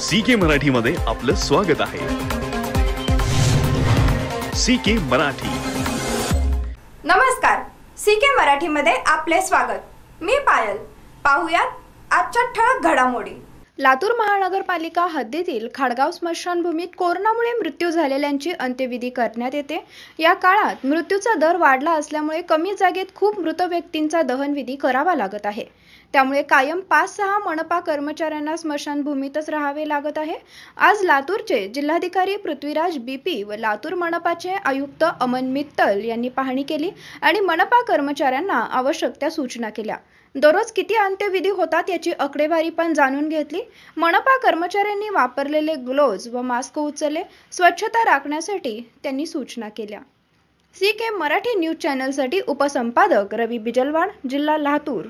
C K Marathi मध्ये आपलं स्वागत आहे. C K Marathi. नमस्कार. सी के मराठीमध्ये आपले स्वागत. मी पायल. पाहुयात आजच्या ठळक घडामोडी. लातूर महानगरपालिका हद्दीतील खाडगाव स्मशानभूमीत कोरोनामुळे मृत्यू झालेल्यांची अंत्यविधी करण्यात येते. या काळात मृत्यूचा दर वाढला असल्यामुळे कमी जागेत खूप मृत व्यक्तींचा दहनविधी करावा लागत आहे. त्यामुळे कायम पाच सहा मनपा कर्मचाऱ्यांना स्मशानभूमीतच राहावे लागत आहे. आज लातूरचे जिल्हाधिकारी पृथ्वीराज बीपी व लातूर मनपाचे आयुक्त अमन मित्तल यांनी पाहणी केली आणि मनपा कर्मचाऱ्यांना आवश्यक त्या सूचना केल्या. दररोज किती अंत्यविधी होतात याची आकडेवारी पण जाणून घेतली. मनपा कर्मचाऱ्यांनी वापरलेले ग्लोव्ज व मास्क उचलले स्वच्छता राखण्यासाठी त्यांनी सूचना केल्या. सी के मराठी न्यूज चॅनलसाठी उपसंपादक रवी बिजलवाड जिल्हा लातूर.